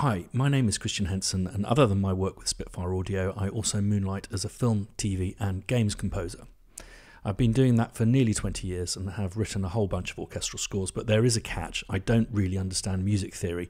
Hi, my name is Christian Henson, and other than my work with Spitfire Audio, I also moonlight as a film, TV, and games composer. I've been doing that for nearly 20 years and have written a whole bunch of orchestral scores, but there is a catch. I don't really understand music theory.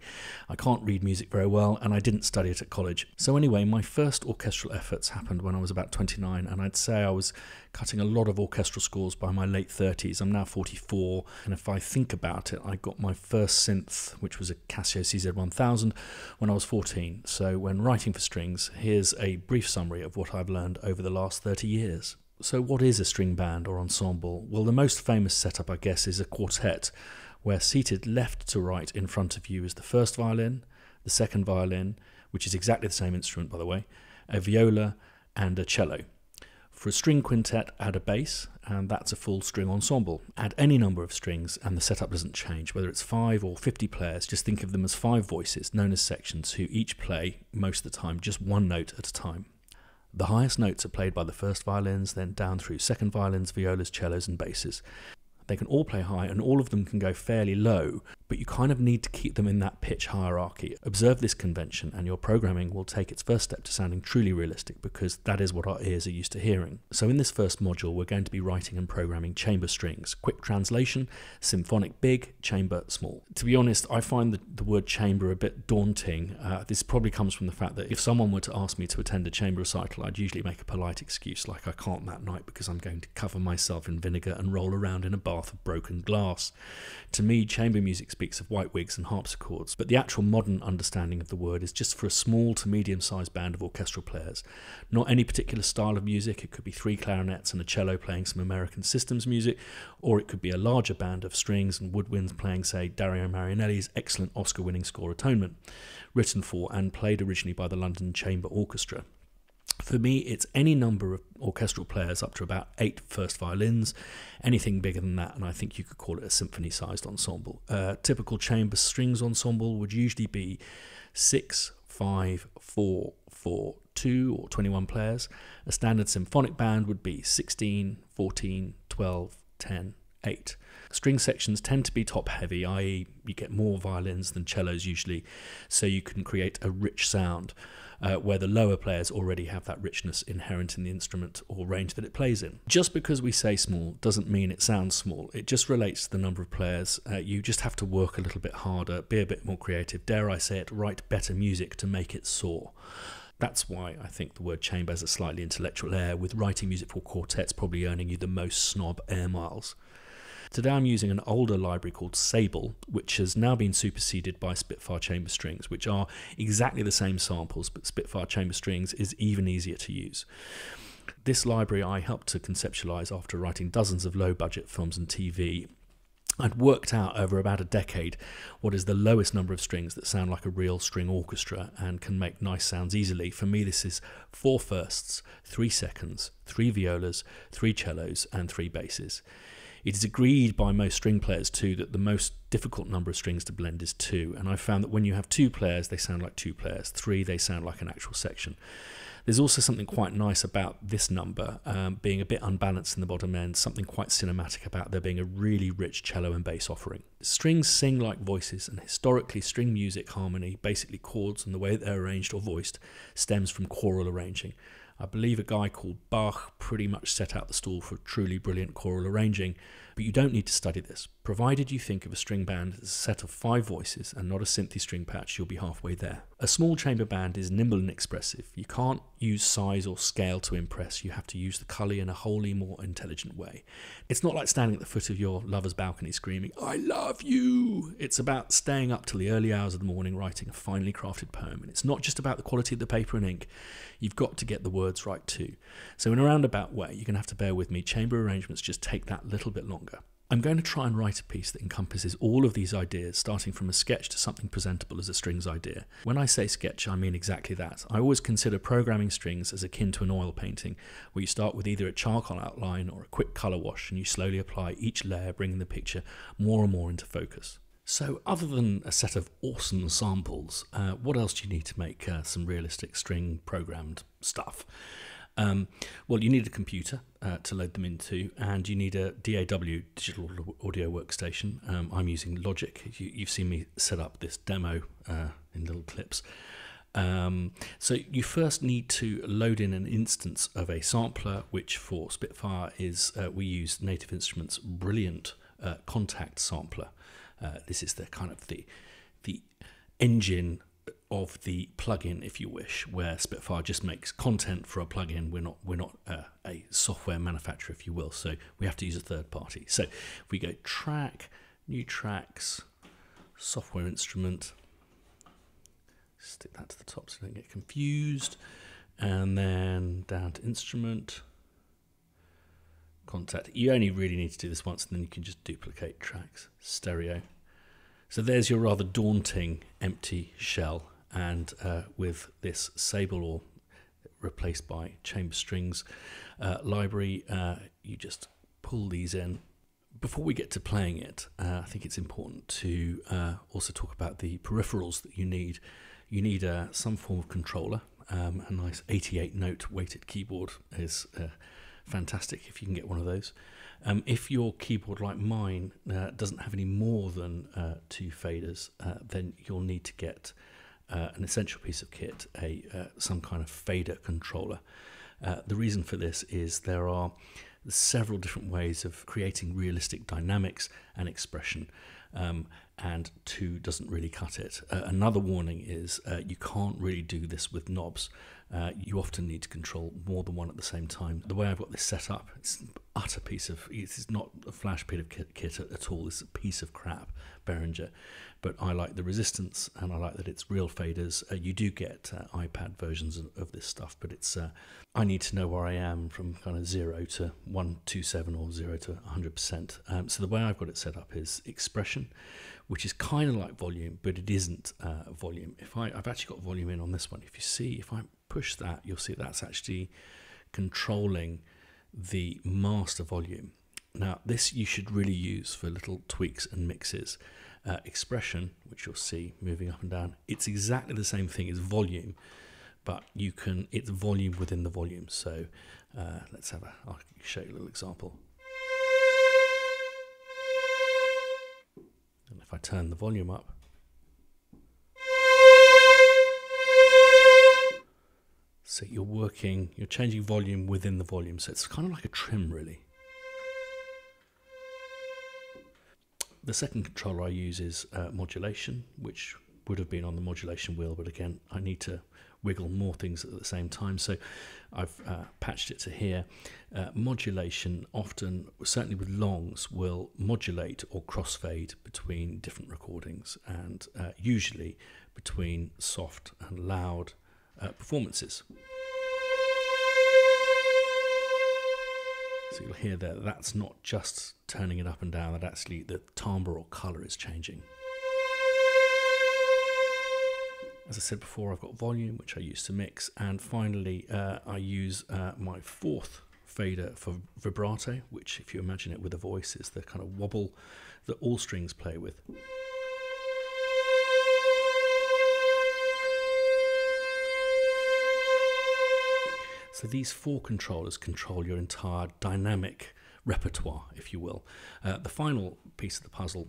I can't read music very well, and I didn't study it at college. So, anyway, my first orchestral efforts happened when I was about 29, and I'd say I was cutting a lot of orchestral scores by my late 30s. I'm now 44, and if I think about it, I got my first synth, which was a Casio CZ1000, when I was 14. So, when writing for strings, here's a brief summary of what I've learned over the last 30 years. So, what is a string band or ensemble? Well, the most famous setup, I guess, is a quartet, where seated left to right in front of you is the first violin, the second violin, which is exactly the same instrument, by the way, a viola, and a cello. For a string quintet, add a bass, and that's a full string ensemble. Add any number of strings, and the setup doesn't change. Whether it's five or 50 players, just think of them as five voices, known as sections, who each play, most of the time, just one note at a time. The highest notes are played by the first violins, then down through second violins, violas, cellos, and basses. They can all play high and all of them can go fairly low, but you kind of need to keep them in that pitch hierarchy. Observe this convention and your programming will take its first step to sounding truly realistic because that is what our ears are used to hearing. So, in this first module, we're going to be writing and programming chamber strings. Quick translation symphonic big, chamber small. To be honest, I find the, the word chamber a bit daunting. Uh, this probably comes from the fact that if someone were to ask me to attend a chamber recital, I'd usually make a polite excuse like I can't that night because I'm going to cover myself in vinegar and roll around in a bath of broken glass. To me, chamber music speaks of white wigs and harpsichords, but the actual modern understanding of the word is just for a small to medium sized band of orchestral players. Not any particular style of music, it could be three clarinets and a cello playing some American systems music, or it could be a larger band of strings and woodwinds playing, say, Dario Marianelli's excellent Oscar winning score Atonement, written for and played originally by the London Chamber Orchestra. For me, it's any number of orchestral players up to about eight first violins, anything bigger than that, and I think you could call it a symphony sized ensemble. A typical chamber strings ensemble would usually be six, five, four, four, two, or 21 players. A standard symphonic band would be 16, 14, 12, 10, 8. String sections tend to be top heavy, i.e., you get more violins than cellos usually, so you can create a rich sound uh, where the lower players already have that richness inherent in the instrument or range that it plays in. Just because we say small doesn't mean it sounds small, it just relates to the number of players. Uh, you just have to work a little bit harder, be a bit more creative, dare I say it, write better music to make it soar. That's why I think the word chamber has a slightly intellectual air, with writing music for quartets probably earning you the most snob air miles. Today I'm using an older library called Sable, which has now been superseded by Spitfire chamber strings, which are exactly the same samples, but Spitfire chamber strings is even easier to use. This library I helped to conceptualize after writing dozens of low budget films and TV I'd worked out over about a decade what is the lowest number of strings that sound like a real string orchestra and can make nice sounds easily. For me, this is four firsts, three seconds, three violas, three cellos, and three basses. It is agreed by most string players too that the most difficult number of strings to blend is two, and I found that when you have two players, they sound like two players. Three, they sound like an actual section. There's also something quite nice about this number um, being a bit unbalanced in the bottom end, something quite cinematic about there being a really rich cello and bass offering. Strings sing like voices, and historically, string music harmony, basically chords and the way they're arranged or voiced, stems from choral arranging. I believe a guy called Bach pretty much set out the stall for truly brilliant choral arranging, but you don't need to study this. Provided you think of a string band as a set of five voices and not a synthy string patch, you'll be halfway there. A small chamber band is nimble and expressive. You can't use size or scale to impress, you have to use the colour in a wholly more intelligent way. It's not like standing at the foot of your lover's balcony screaming, I love you! It's about staying up till the early hours of the morning writing a finely crafted poem, and it's not just about the quality of the paper and ink, you've got to get the words right too. So, in a roundabout way, you're going to have to bear with me, chamber arrangements just take that little bit longer. I'm going to try and write a piece that encompasses all of these ideas, starting from a sketch to something presentable as a strings idea. When I say sketch, I mean exactly that. I always consider programming strings as akin to an oil painting, where you start with either a charcoal outline or a quick colour wash, and you slowly apply each layer, bringing the picture more and more into focus. So, other than a set of awesome samples, uh, what else do you need to make uh, some realistic string programmed stuff? Um, well, you need a computer uh, to load them into, and you need a DAW digital audio workstation. Um, I'm using Logic. You, have seen me set up this demo uh, in little clips. Um, so you first need to load in an instance of a sampler, which for Spitfire is uh, we use Native Instruments' brilliant uh, Kontakt sampler. Uh, this is the kind of the the engine of the plugin, if you wish, where Spitfire just makes content for a plugin. We're not we're not uh, a software manufacturer, if you will. So we have to use a third party. So if we go track, new tracks, software instrument, stick that to the top so you don't get confused, and then down to instrument. Kontakt. You only really need to do this once, and then you can just duplicate tracks. Stereo. So there's your rather daunting empty shell and uh, with this Sable or replaced by chamber strings uh, library, uh, you just pull these in. Before we get to playing it, uh, I think it's important to uh, also talk about the peripherals that you need. You need some form of controller. Um, a nice 88 note weighted keyboard is fantastic if you can get one of those. Um, if your keyboard, like mine, uh, doesn't have any more than uh, two faders, uh, then you'll need to get uh, an essential piece of kit, a uh, some kind of fader controller. Uh, the reason for this is there are several different ways of creating realistic dynamics and expression. Um, and two doesn't really cut it. Uh, another warning is uh, you can't really do this with knobs. Uh, you often need to control more than one at the same time. The way I've got this set up, it's an utter piece of, it's not a flash bit of kit, at, at all, it's a piece of crap, Behringer but I like the resistance and I like that it's real faders. Uh, you do get uh, iPad versions of, of, this stuff, but it's uh, I need to know where I am from kind of zero to one two seven or zero to hundred percent. Um, so the way I've got it set up is expression, which is kind of like volume, but it isn't uh, volume. If I I've actually got volume in on this one. If you see, if I push that, you'll see that's actually controlling the master volume. Now, this you should really use for little tweaks and mixes uh, expression, which you'll see moving up and down, it's exactly the same thing as volume, but you can it's volume within the volume. So uh, let's have a I'll show you a little example. And if I turn the volume up, so you're working, you're changing volume within the volume. So it's kind of like a trim, really. The second controller I use is uh, modulation, which would have been on the modulation wheel, but again, I need to wiggle more things at the same time. So I've uh, patched it to here. Uh, modulation often, certainly with longs, will modulate or crossfade between different recordings and uh, usually between soft and loud uh, performances. So you'll hear that that's not just turning it up and down, that actually the timbre or colour is changing. As I said before, I've got volume, which I use to mix, and finally uh, I use uh, my fourth fader for vibrato, which if you imagine it with a voice is the kind of wobble that all strings play with. So these four controllers control your entire dynamic repertoire, if you will. Uh, the final piece of the puzzle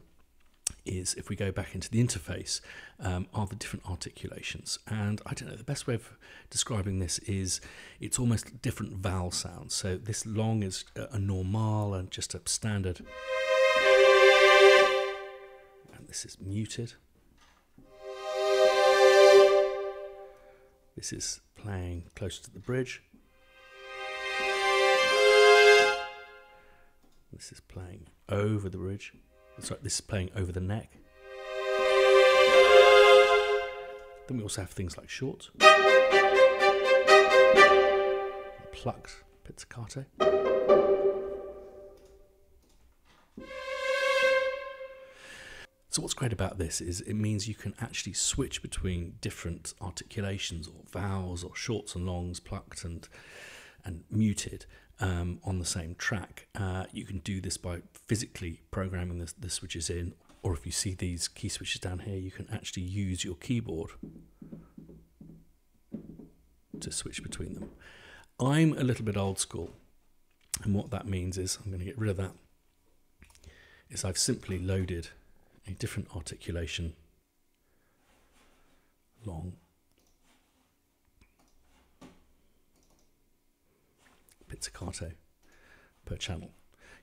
is if we go back into the interface um, are the different articulations. And i don't know the best way of describing this is it's almost different vowel sounds. So this long is a normal and just a standard. And this is muted. This is playing close to the bridge This is playing over the bridge. Sorry, this is playing over the neck. Then we also have things like short, plucked pizzicato. So what's great about this is it means you can actually switch between different articulations or vowels or shorts and longs, plucked and and muted um, on the same track. Uh, you can do this by physically programming the, the switches in, or if you see these key switches down here, you can actually use your keyboard to switch between them. I'm a little bit old school, and what that means is I'm going to get rid of that. Is I've simply loaded a different articulation long pizzicato per channel.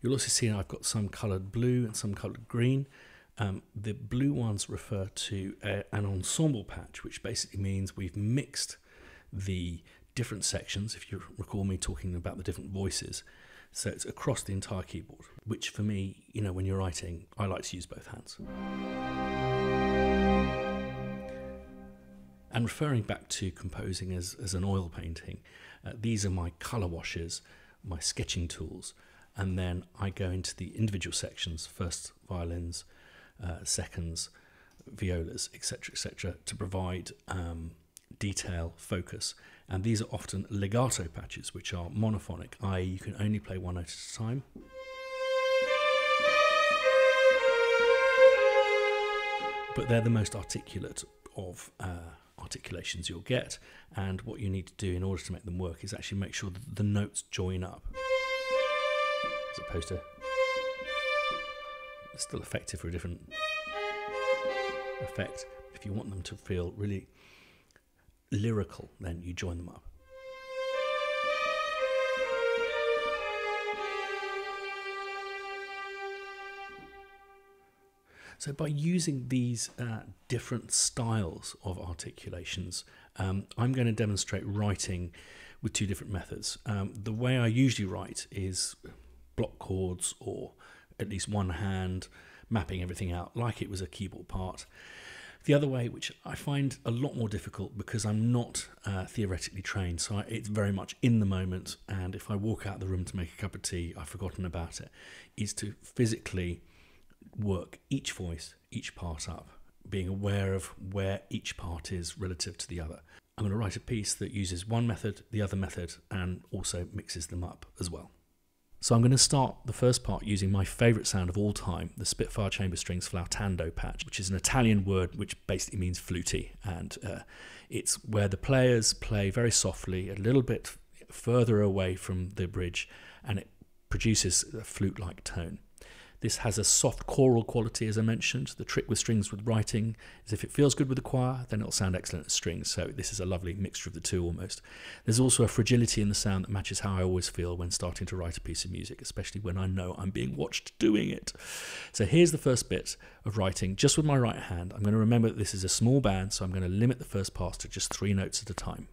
You'll also see I've got some coloured blue and some coloured green. Um, the blue ones refer to a, an ensemble patch, which basically means we've mixed the different sections, if you recall me talking about the different voices. So it's across the entire keyboard, which for me, you know, when you're writing, I like to use both hands. And referring back to composing as, as an oil painting, uh, these are my colour washes, my sketching tools, and then I go into the individual sections, first violins, uh, seconds, violas, etc., etc., to provide um, detail, focus. And these are often legato patches, which are monophonic, i.e., you can only play one note at a time. But they're the most articulate of uh, articulations you'll get. And what you need to do in order to make them work is actually make sure that the notes join up, as opposed to still effective for a different effect. If you want them to feel really lyrical, then you join them up. So, by using these uh, different styles of articulations, um, I'm going to demonstrate writing with two different methods. Um, the way I usually write is block chords or at least one hand, mapping everything out like it was a keyboard part. The other way, which I find a lot more difficult because I'm not uh, theoretically trained, so I, it's very much in the moment, and if I walk out of the room to make a cup of tea, I've forgotten about it, is to physically work each voice, each part up, being aware of where each part is relative to the other. I'm going to write a piece that uses one method, the other method, and also mixes them up as well. So I'm going to start the first part using my favourite sound of all time, the Spitfire Chamber Strings flautando patch, which is an Italian word which basically means fluty, and uh, it's where the players play very softly, a little bit further away from the bridge, and it produces a flute-like tone. This has a soft choral quality, as I mentioned. The trick with strings with writing is if it feels good with the choir, then it'll sound excellent as strings. So this is a lovely mixture of the two almost. There's also a fragility in the sound that matches how I always feel when starting to write a piece of music, especially when I know I'm being watched doing it. So here's the first bit of writing just with my right hand. I'm going to remember that this is a small band, so I'm going to limit the first pass to just three notes at a time.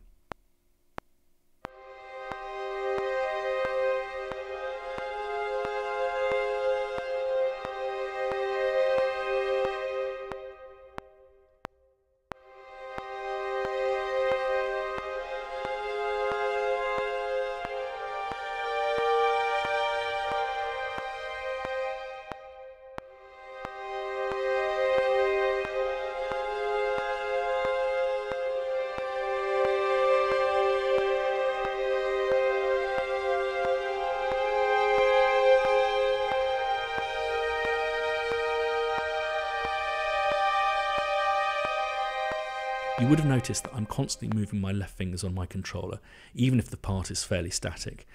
You would have noticed that I'm constantly moving my left fingers on my controller, even if the part is fairly static.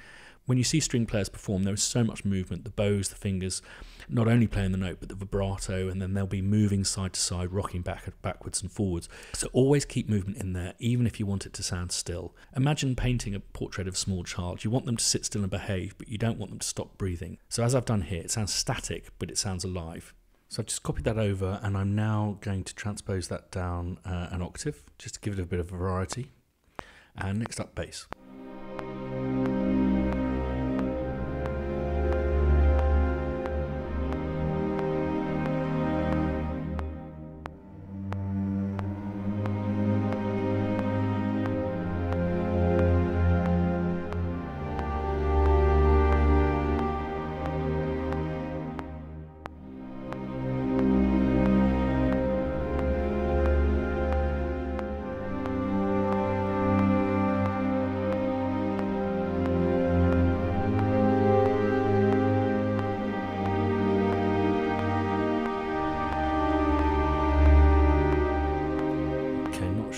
When you see string players perform, there is so much movement. The bows, the fingers, not only playing the note, but the vibrato, and then they'll be moving side to side, rocking back backwards and forwards. So always keep movement in there, even if you want it to sound still. Imagine painting a portrait of a small child. You want them to sit still and behave, but you don't want them to stop breathing. So as I've done here, it sounds static, but it sounds alive. So I've just copied that over and I'm now going to transpose that down uh, an octave just to give it a bit of variety. And next up, bass.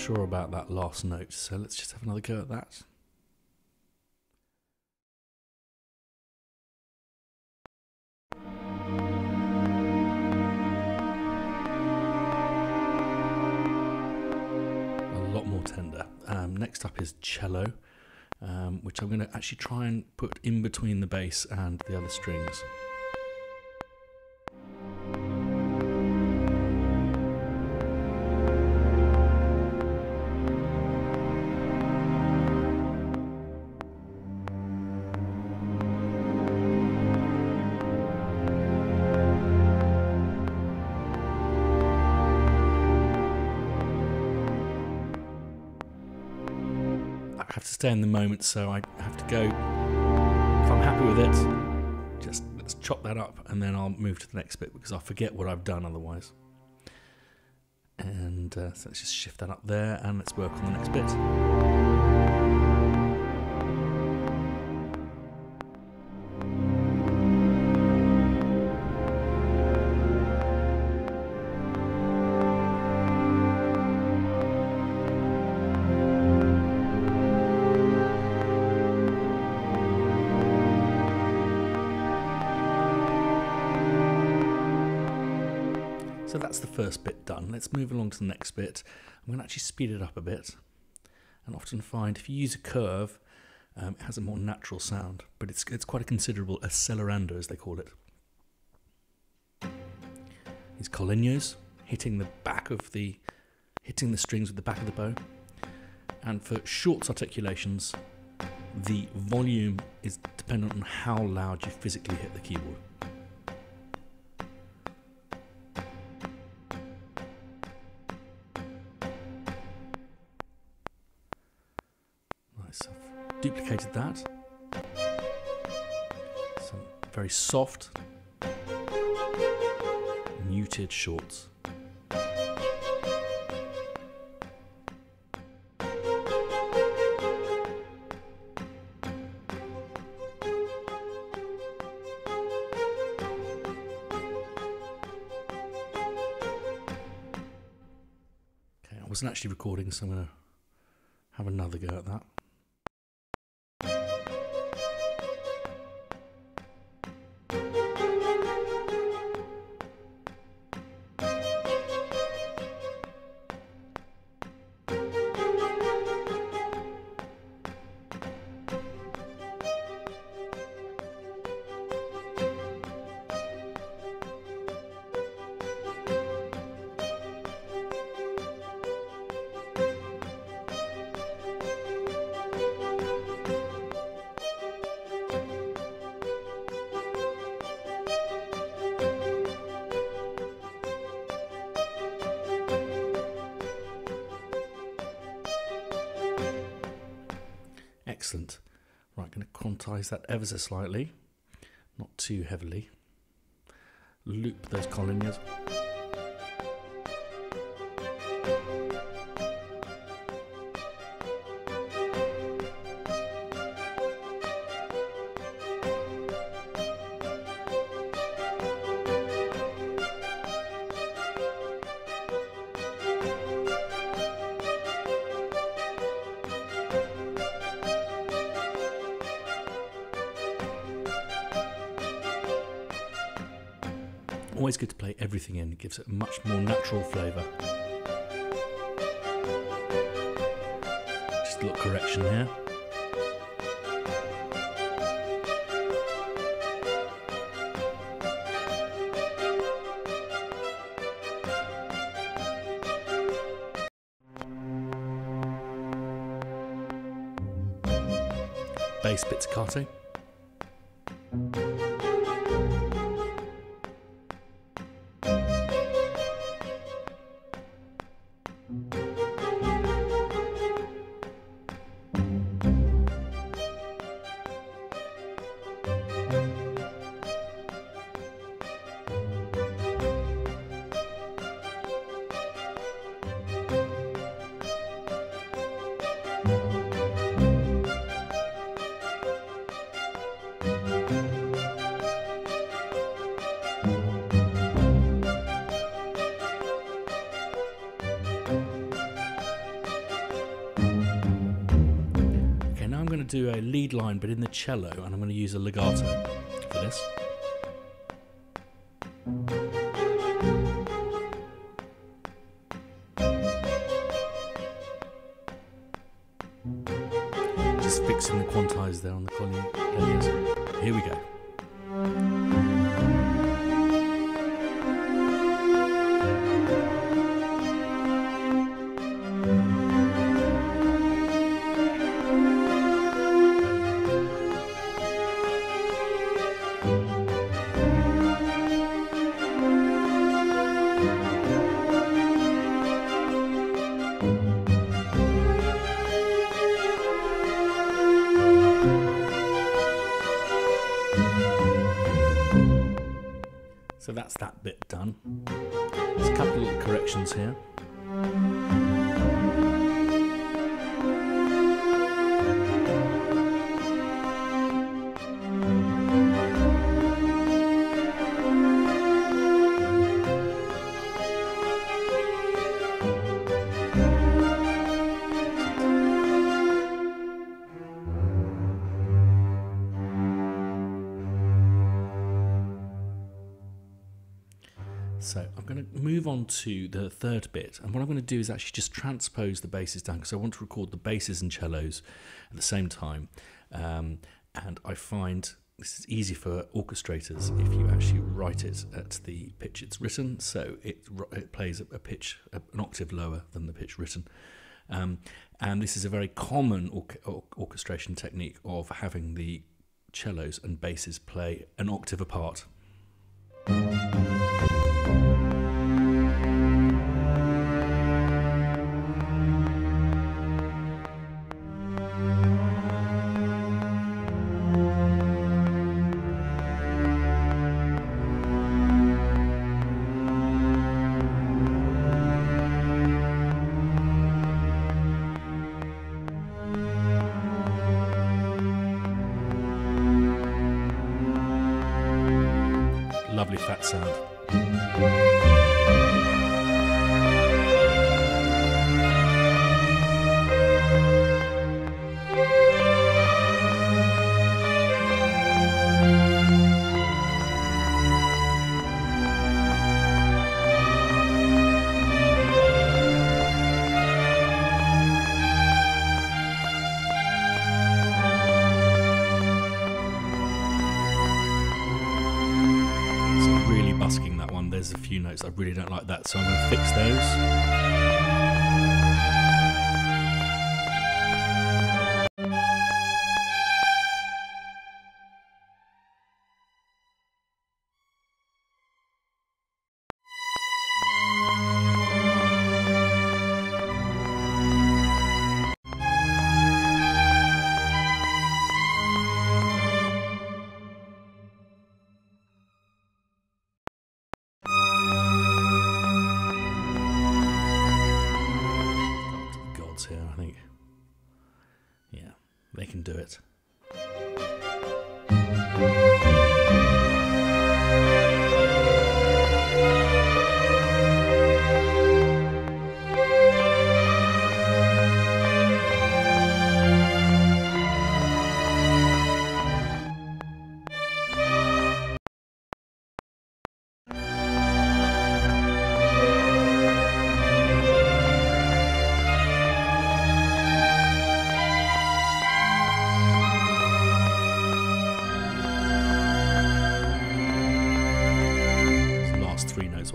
sure about that last note, so let's just have another go at that. A lot more tender. Um, next up is cello, um, which I'm going to actually try and put in between the bass and the other strings. Have to stay in the moment, so I have to go. If I'm happy with it, just let's chop that up, and then I'll move to the next bit because I'll forget what I've done otherwise. And uh, so let's just shift that up there, and let's work on the next bit. Let's move along to the next bit. I'm going to actually speed it up a bit. And often find if you use a curve, um, it has a more natural sound, but it's, it's quite a considerable accelerando, as they call it. These col legnos hitting the back of the hitting the strings with the back of the bow. And for short articulations, the volume is dependent on how loud you physically hit the keyboard. Duplicated that. Some very soft, muted shorts. Okay, I wasn't actually recording, so I'm going to have another go at that. Excellent. Right, going to quantize that ever so slightly, not too heavily. Loop those col legnos. Everything in, it gives it a much more natural flavour. Just a little correction here. Bass pizzicato. Cello and I'm going to use a legato that's that bit done. There's a couple of corrections here. To the third bit, and what I'm going to do is actually just transpose the basses down because I want to record the basses and cellos at the same time. Um, and I find this is easy for orchestrators if you actually write it at the pitch it's written, so it it plays a pitch an octave lower than the pitch written. Um, and this is a very common or- or- orchestration technique of having the cellos and basses play an octave apart. There's a few notes I really don't like that, so I'm going to fix those.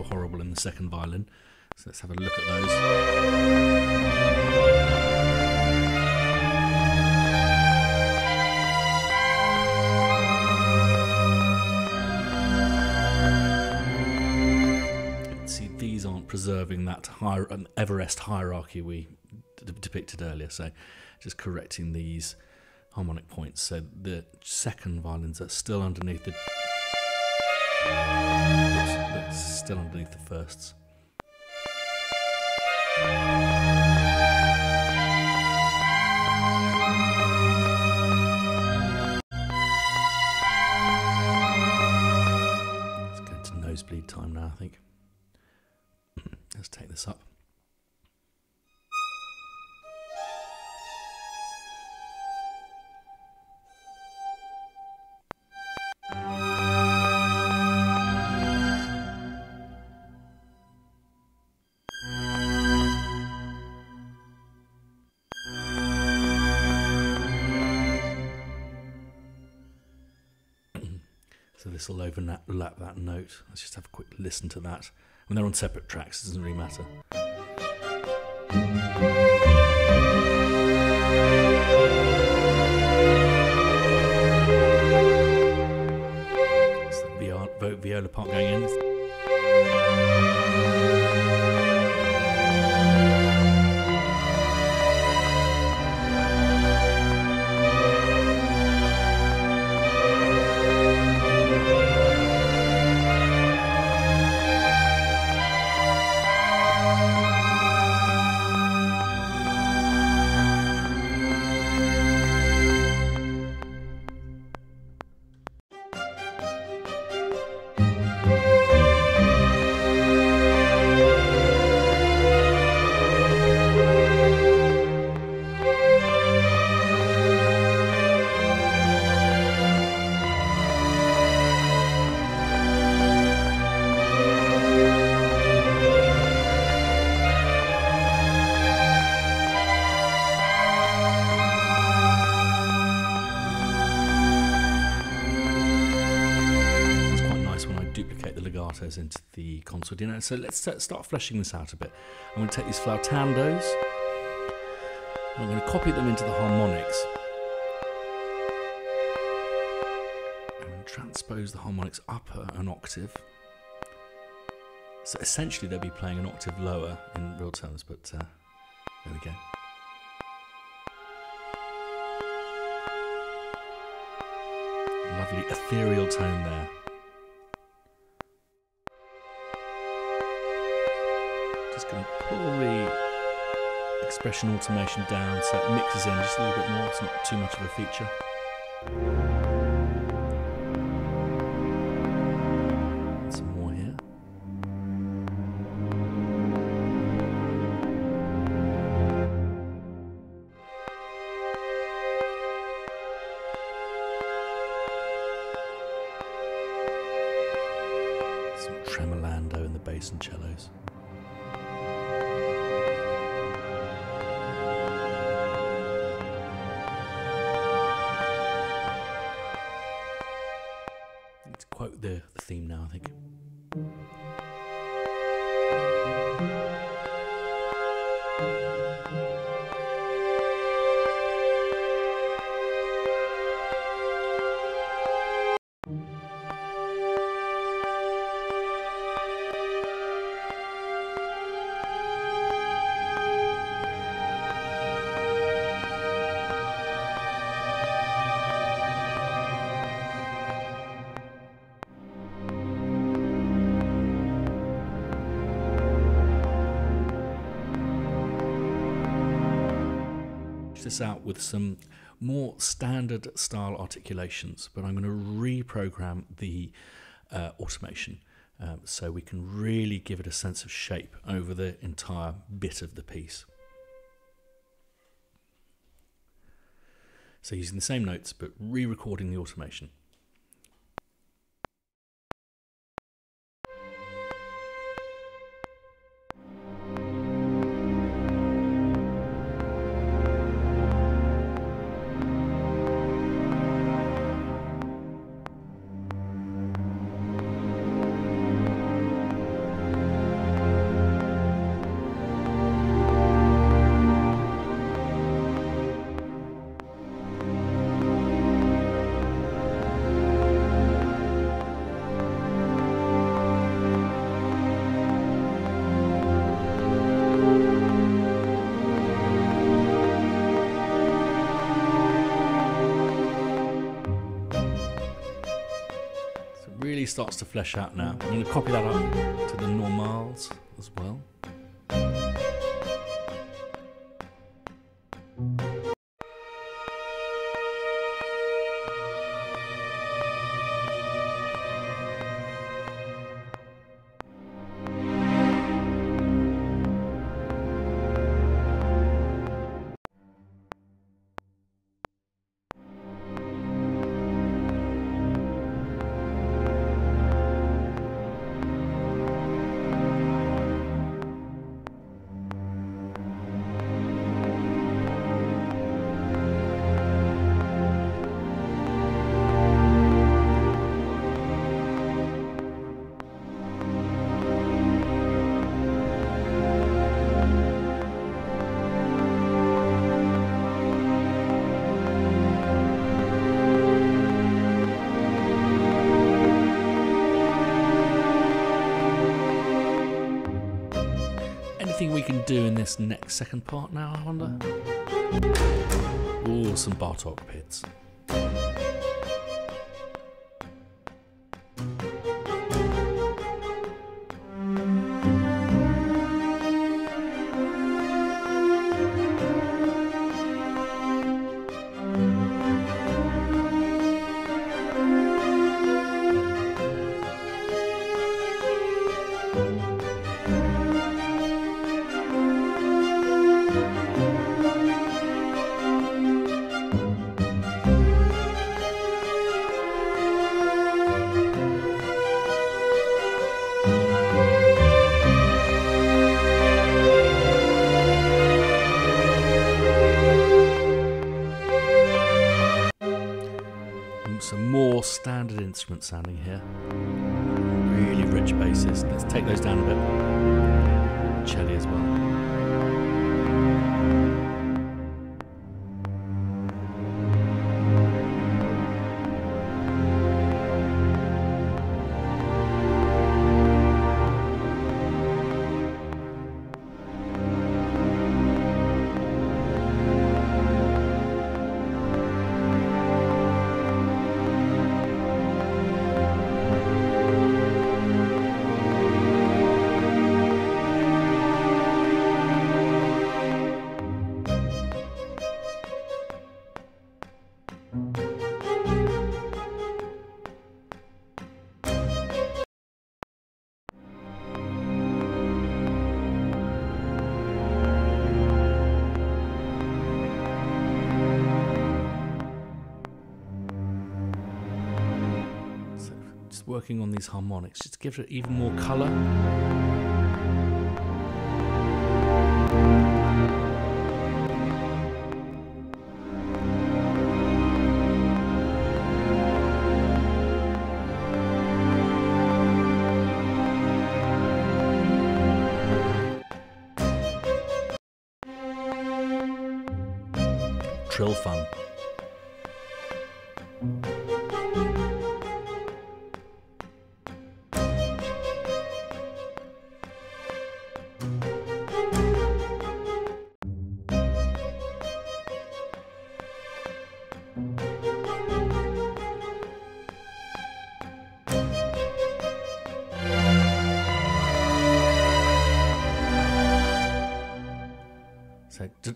Horrible in the second violin, so let's have a look at those. See, these aren't preserving that hier- Everest hierarchy we d- depicted earlier, so just correcting these harmonic points. So the second violins are still underneath the still underneath the firsts. Let's go into nosebleed time now, I think. Let's take this up. So this will overlap that note. Let's just have a quick listen to that. When they're on separate tracks, it doesn't really matter. Viola part going in. Into the know, so let's start fleshing this out a bit. I'm going to take these flautandos. and I'm going to copy them into the harmonics. And transpose the harmonics up an octave. So essentially, they'll be playing an octave lower in real terms, but uh, there we go. Lovely ethereal tone there. Going to pull the expression automation down so it mixes in just a little bit more. It's not too much of a feature. Some more here. Some tremolando in the bass and cellos. This out with some more standard style articulations, but I'm going to reprogram the uh, automation um, so we can really give it a sense of shape over the entire bit of the piece. So using the same notes but re-recording the automation. Starts to flesh out now. I'm going to copy that up to the normals as well. Can do in this next second part now, I wonder? Oh, some Bartok pizz. some sounding here. Really rich basses. Let's take those down a bit. Cello as well. Working on these harmonics, just to give it even more colour.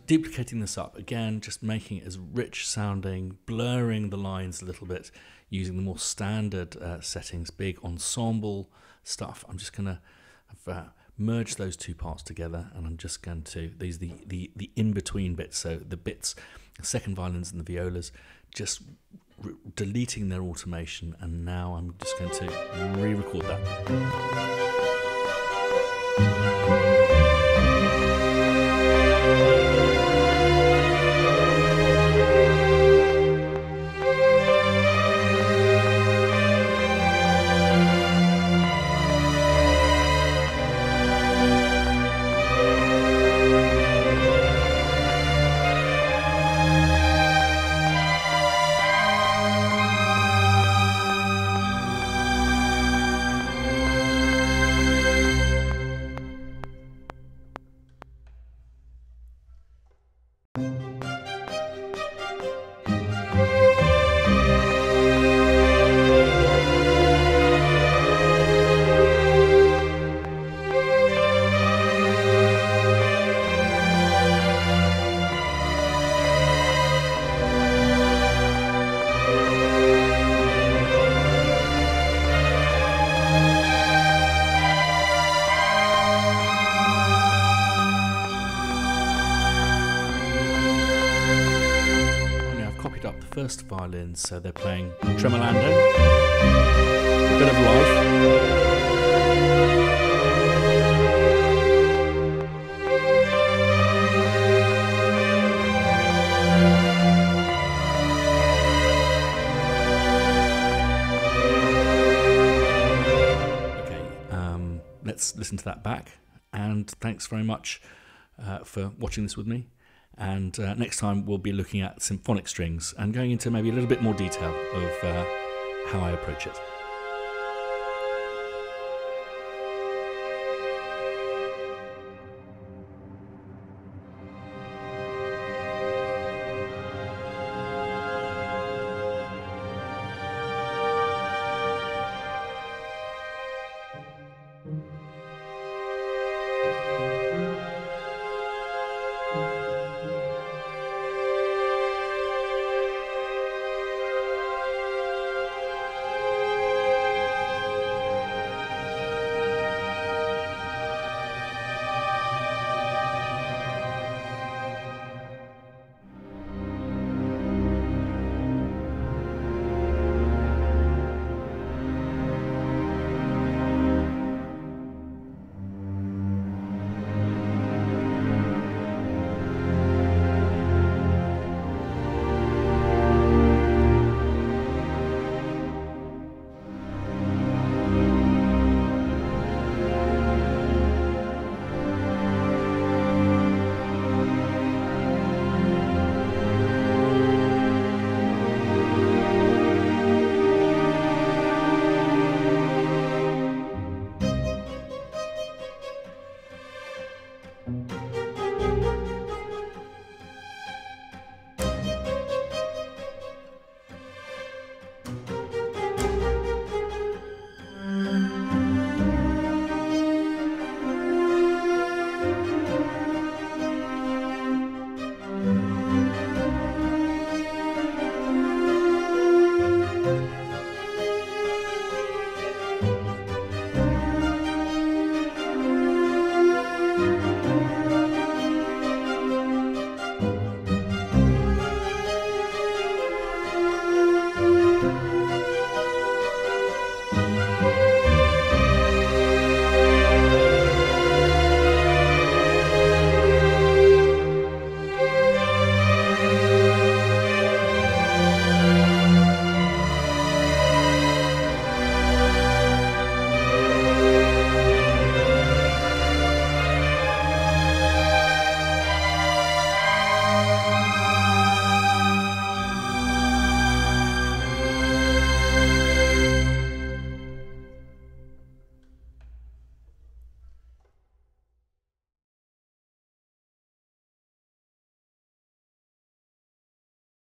Duplicating this up again, just making it as rich sounding, blurring the lines a little bit, using the more standard uh, settings, big ensemble stuff. I'm just gonna have, uh, merge those two parts together, and I'm just going to these the the the in between bits. So the bits, second violins and the violas, just deleting their automation, and now I'm just going to re-record that. First violins, so they're playing tremolando, a bit of life. Okay, um, let's listen to that back. And thanks very much uh, for watching this with me. And uh, next time we'll be looking at symphonic strings and going into maybe a little bit more detail of uh, how I approach it.